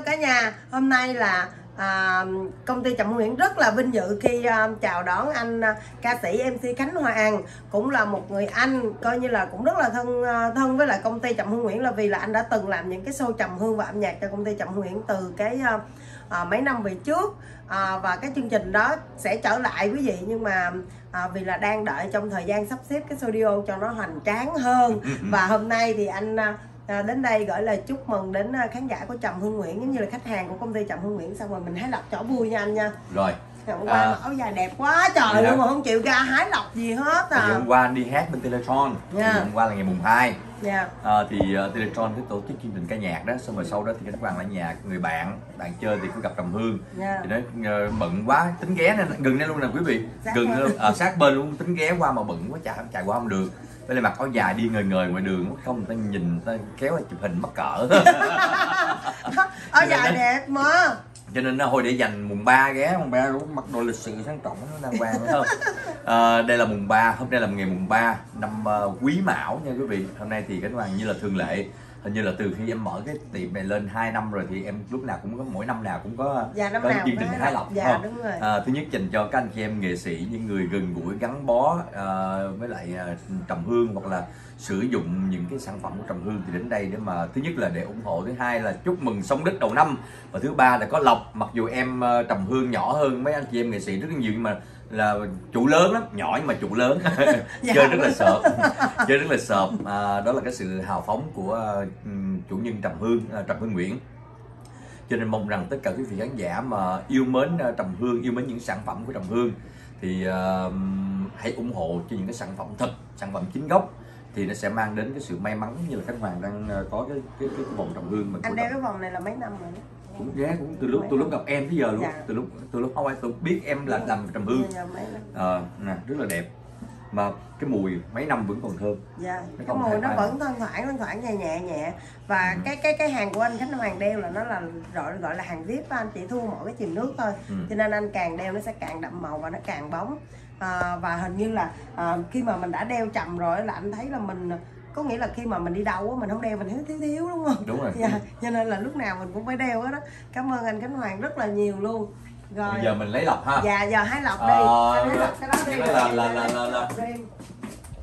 hello cả nhà. Hôm nay là à, công ty Trầm Nguyễn rất là vinh dự khi à, chào đón anh à, ca sĩ MC Khánh Hoàng cũng là một người anh coi như là cũng rất là thân à, thân với lại công ty Trầm Hương Nguyễn là vì là anh đã từng làm những cái show trầm hương và âm nhạc cho công ty Hương Nguyễn từ cái à, à, mấy năm về trước. À, và cái chương trình đó sẽ trở lại quý vị nhưng mà à, vì là đang đợi trong thời gian sắp xếp cái studio cho nó hoành tráng hơn. Và hôm nay thì anh à, à, đến đây gửi lời chúc mừng đến à, khán giả của Trầm Hương Nguyễn giống như là khách hàng của công ty Trầm Hương Nguyễn. Xong rồi mình hái lọc chỏ vui nha anh nha. Rồi. Hôm qua À. áo dài đẹp quá trời luôn mà không chịu ra hái lọc gì hết thì à hôm qua anh đi hát bên Teletron. Dạ. thì hôm qua là ngày mùng 2 dạ. À, thì uh, Teletron cái tổ chức chương trình ca nhạc đó. Xong rồi sau đó thì Khánh Hoàng lại nhà người bạn bạn chơi thì có gặp Trầm Hương. Dạ. Thì nói ờ, bận quá tính ghé nên gần đây luôn nè quý vị. Sát gần luôn ở sát bên luôn tính ghé qua mà bận quá chạy chạy qua không được với lại mặc áo dài đi ngời ngời ngoài đường không người ta nhìn người ta kéo chụp hình mắc cỡ. Áo dài đẹp mà. Cho nên nó thôi để dành mùng 3 ghé mùng 3 lúc mặc đồ lịch sự sang trọng nó đàng hoàng không? À, đây là mùng 3 hôm nay là ngày mùng 3 năm ờ, quý mão nha quý vị. Hôm nay thì Khánh Hoàng như là thường lệ hình như là từ khi em mở cái tiệm này lên 2 năm rồi thì em lúc nào cũng có mỗi năm nào cũng có dạ năm có chương trình hái lọc dạ không? đúng rồi. À, thứ nhất dành cho các anh chị em nghệ sĩ những người gần gũi gắn bó à, với lại à, trầm hương hoặc là sử dụng những cái sản phẩm của trầm hương thì đến đây để mà thứ nhất là để ủng hộ thứ hai là chúc mừng sống đất đầu năm. Và thứ ba là có lộc mặc dù em à, trầm hương nhỏ hơn mấy anh chị em nghệ sĩ rất là nhiều nhưng mà là chủ lớn lắm nhỏ nhưng mà chủ lớn. Dạ. chơi rất là sợp chơi rất là sợp à, đó là cái sự hào phóng của ừm, chủ nhân trầm hương à, trầm hương nguyễn. Cho nên mong rằng tất cả quý vị khán giả mà yêu mến uh, trầm hương yêu mến những sản phẩm của trầm hương thì uh, hãy ủng hộ cho những cái sản phẩm thật sản phẩm chính gốc thì nó sẽ mang đến cái sự may mắn như là Khánh Hoàng đang uh, có cái cái cái vòng trầm hương mà anh đeo cái vòng này là mấy năm rồi cũng ghé cũng từ lúc từ lúc gặp em tới giờ luôn. Dạ. từ lúc từ lúc không ai tôi biết em là làm trầm hương Dạ, năm. Ờ, nè rất là đẹp. Mà cái mùi mấy năm vẫn còn thơm. Dạ cái không mùi nó phai vẫn thoang thoảng thoang thoảng nhẹ nhẹ nhẹ. Và Ừ. cái cái cái hàng của anh Khánh Hoàng đeo là nó là gọi gọi là hàng vip anh chỉ thu mỗi cái chìm nước thôi. Ừ. cho nên anh càng đeo nó sẽ càng đậm màu và nó càng bóng. À, và hình như là à, khi mà mình đã đeo chậm rồi là anh thấy là mình có nghĩa là khi mà mình đi đâu á mình không đeo mình thấy thiếu thiếu đúng không? Đúng rồi. Dạ cho nên là lúc nào mình cũng phải đeo hết đó cảm ơn anh Khánh Hoàng rất là nhiều luôn. Rồi. Bây giờ mình lấy lọc ha. Dạ giờ hái lọc đi. Ờ, anh hái lọc cái đó đi. cái đó là- là- là- là- là- Đi.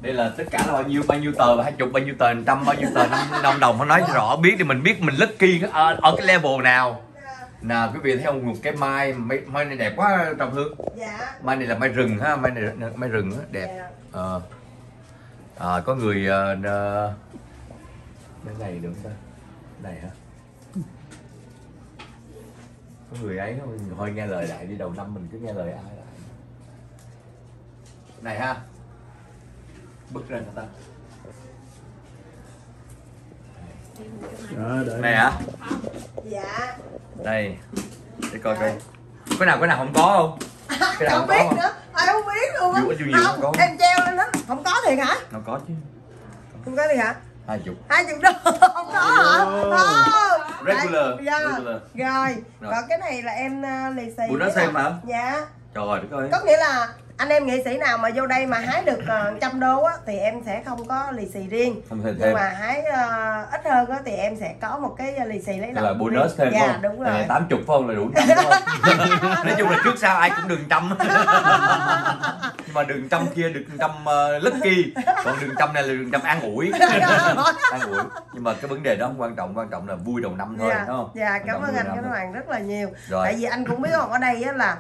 đây là tất cả là bao nhiêu bao nhiêu tờ hai chục bao nhiêu tờ trăm bao nhiêu tờ năm đồng. Nó nói rõ biết thì mình biết mình lucky ở, ở cái level nào. Nào quý vị thấy không một cái mai mai, mai này đẹp quá trầm hương. Dạ. Mai này là mai rừng ha mai này mai rừng á, đẹp. Dạ. Ờ. À, có người uh, cái này được không ta? Này hả? Có người ấy thôi nghe lời lại đi đầu năm mình cứ nghe lời ai lại. Này ha bức ra người ta. Đó, đợi này hả? Dạ. Đây để coi coi. Cái nào cái nào không có không? Cái nào không không có biết không? nữa. ai không biết luôn á không có. em treo lên đó không có thiệt hả nó có chứ không có thiệt hả hai chục hai chục đô không có hả Oh. Regular, dạ. regular. rồi Rồi. còn cái này là em uh, lì xì Bữa đó xem hả? dạ trời đất ơi có nghĩa là anh em nghệ sĩ nào mà vô đây mà hái được uh, trăm đô á thì em sẽ không có lì xì riêng. Không thể nhưng thêm. mà hái uh, ít hơn á thì em sẽ có một cái lì xì lấy là bonus thêm dạ không? đúng rồi. tám chục không? Là đủ trăm? Nói chung là trước sau ai cũng đường trăm. Nhưng mà đường trăm kia được trăm uh, lucky Còn đường trăm này là đường trăm an ủi. An ủi. Nhưng mà cái vấn đề đó không quan trọng Quan trọng là vui đầu năm thôi dạ, đúng không? dạ cảm ơn anh Khánh thôi. Hoàng rất là nhiều. Rồi. tại vì anh cũng biết không ở đây á là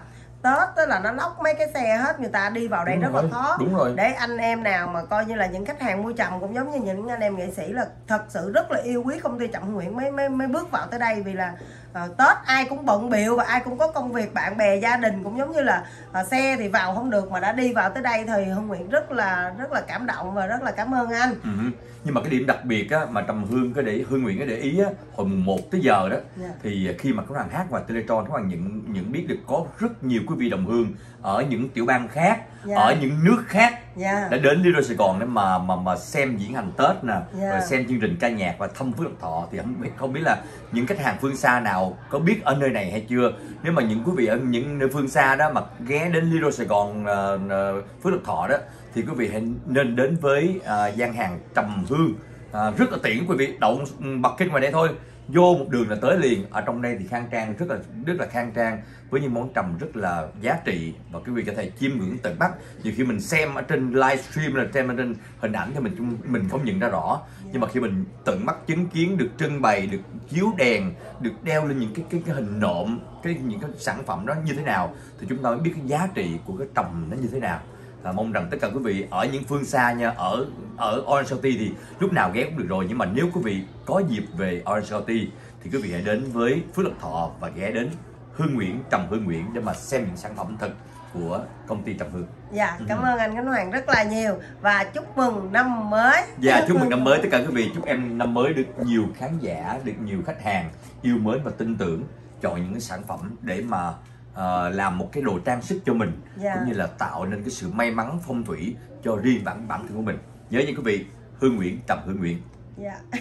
Tết tức là nó lóc mấy cái xe hết người ta đi vào đây Đúng rất rồi, là khó đúng rồi. để anh em nào mà coi như là những khách hàng mua trầm cũng giống như những anh em nghệ sĩ là thật sự rất là yêu quý công ty Trọng Nguyện mới mới mới bước vào tới đây vì là ờ, Tết ai cũng bận biệu và ai cũng có công việc bạn bè gia đình cũng giống như là ờ, xe thì vào không được mà đã đi vào tới đây thì Hương Nguyện rất là rất là cảm động và rất là cảm ơn anh Ừ. Nhưng mà cái điểm đặc biệt á, mà Trầm Hương có để Hương Nguyễn có để ý á, hồi mùng 1 tới giờ đó Dạ. thì khi mà các bạn hát ngoài Teletron các bạn nhận nhận biết được có rất nhiều quý vị đồng hương ở những tiểu bang khác Dạ. ở những nước khác dạ. đã đến Lido Sài Gòn để mà mà mà xem diễn hành Tết nè Dạ. rồi xem chương trình ca nhạc và thăm Phước Lộc Thọ. Thì không biết không biết là những khách hàng phương xa nào có biết ở nơi này hay chưa. Nếu mà những quý vị ở những nơi phương xa đó mà ghé đến Lido Sài Gòn ờ, ờ, Phước Lộc Thọ đó thì quý vị hãy nên đến với ờ, gian hàng Trầm Hương. À, rất là tiện quý vị đậu bật kinh ngoài đây thôi vô một đường là tới liền. Ở trong đây thì khang trang rất là rất là khang trang với những món trầm rất là giá trị. Và quý vị có thể chiêm ngưỡng tận mắt. Nhiều khi mình xem ở trên livestream là xem ở trên hình ảnh thì mình mình không nhận ra rõ. Nhưng mà khi mình tận mắt chứng kiến được trưng bày được chiếu đèn được đeo lên những cái cái, cái hình nộm cái những cái sản phẩm đó như thế nào thì chúng ta mới biết cái giá trị của cái trầm nó như thế nào và mong rằng tất cả quý vị ở những phương xa nha ở ở Orange County thì lúc nào ghé cũng được rồi nhưng mà nếu quý vị có dịp về Orange County thì quý vị hãy đến với Phước Lộc Thọ và ghé đến Hương Nguyễn Trầm Hương Nguyễn để mà xem những sản phẩm thật của công ty Trầm Hương. Dạ, cảm ơn anh Khánh Hoàng rất là nhiều và chúc mừng năm mới. Dạ, chúc mừng năm mới tất cả quý vị. Chúc em năm mới được nhiều khán giả, được nhiều khách hàng yêu mến và tin tưởng chọn những sản phẩm để mà uh, làm một cái đồ trang sức cho mình Dạ. cũng như là tạo nên cái sự may mắn phong thủy cho riêng bản bản thân của mình nhớ nha quý vị Hương Nguyễn Trầm Hương Nguyễn Dạ.